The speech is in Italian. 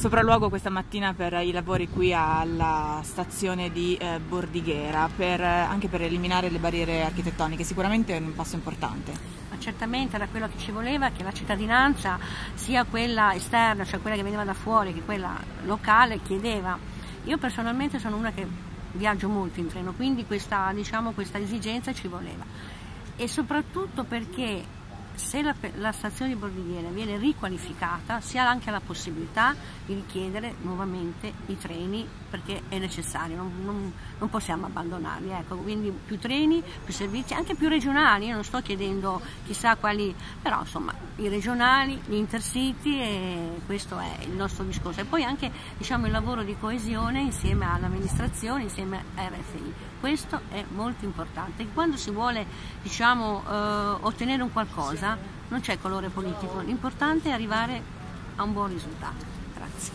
sopralluogo questa mattina per i lavori qui alla stazione di eh, Bordighera, per, anche per eliminare le barriere architettoniche, sicuramente è un passo importante. Ma certamente era quello che ci voleva, che la cittadinanza, sia quella esterna, cioè quella che veniva da fuori, che quella locale, chiedeva. Io personalmente sono una che viaggio molto in treno, quindi questa, diciamo, questa esigenza ci voleva. E soprattutto perché se la, la, stazione di Bordighera viene riqualificata si ha anche la possibilità di richiedere nuovamente i treni perché è necessario, non, non, non possiamo abbandonarli, ecco, quindi più treni, più servizi, anche più regionali, io non sto chiedendo chissà quali, però insomma i regionali, gli intercity e questo è il nostro discorso. E poi anche diciamo, il lavoro di coesione insieme all'amministrazione, insieme a RFI, questo è molto importante, quando si vuole diciamo, eh, ottenere un qualcosa non c'è colore politico, l'importante è arrivare a un buon risultato. Grazie.